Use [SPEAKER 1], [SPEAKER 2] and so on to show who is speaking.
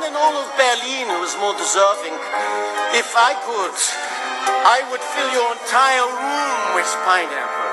[SPEAKER 1] one in all of Berlin who is more deserving. If I could, I would fill your entire room with pineapple.